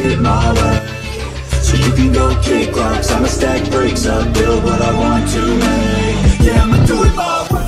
Shit my way. So you can go kick rocks. I'ma stack bricks up Build what I want to make. Yeah, I'ma do it my way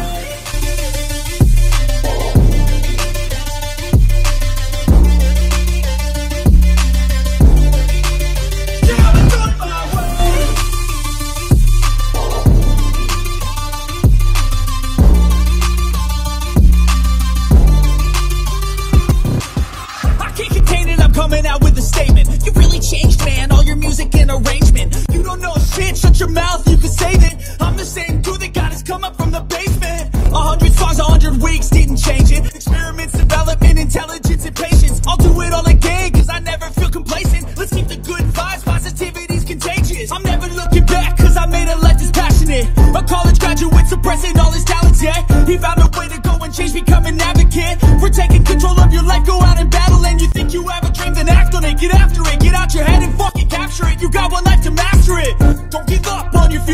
shit, shut your mouth, you can save it. I'm the same dude that got us come up from the basement. A hundred songs, a hundred weeks, didn't change it. Experiments, development, intelligence, and patience. I'll do it all again, cause I never feel complacent. Let's keep the good vibes, positivity's contagious. I'm never looking back, cause I made a life that's passionate. A college graduate suppressing all his talents, yeah. He found a way to go and change, become an advocate. For taking control of your life, go out and battle. And you think you have a dream, then act on it. Get after it, get out your head and fucking